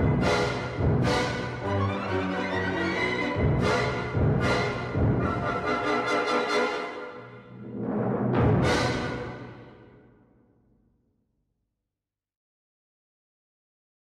Bye.